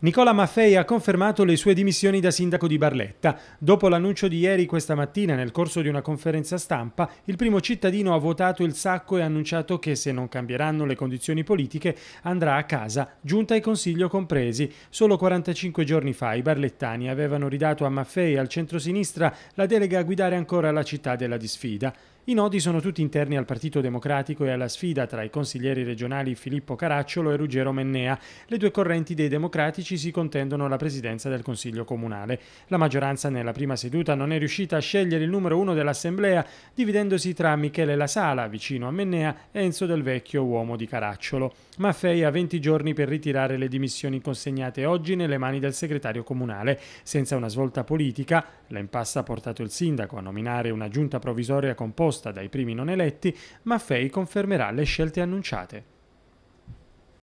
Nicola Maffei ha confermato le sue dimissioni da sindaco di Barletta. Dopo l'annuncio di ieri questa mattina nel corso di una conferenza stampa, il primo cittadino ha votato il sacco e ha annunciato che se non cambieranno le condizioni politiche andrà a casa, giunta e consiglio compresi. Solo 45 giorni fa i barlettani avevano ridato a Maffei al centrosinistra la delega a guidare ancora la città della disfida. I nodi sono tutti interni al Partito Democratico e alla sfida tra i consiglieri regionali Filippo Caracciolo e Ruggero Mennea. Le due correnti dei democratici si contendono la presidenza del Consiglio Comunale. La maggioranza nella prima seduta non è riuscita a scegliere il numero uno dell'Assemblea, dividendosi tra Michele La Sala, vicino a Mennea, e Enzo Del Vecchio, uomo di Caracciolo. Maffei ha 20 giorni per ritirare le dimissioni consegnate oggi nelle mani del segretario comunale. Senza una svolta politica, l'impasse ha portato il sindaco a nominare una giunta provvisoria composta dai primi non eletti, Maffei confermerà le scelte annunciate.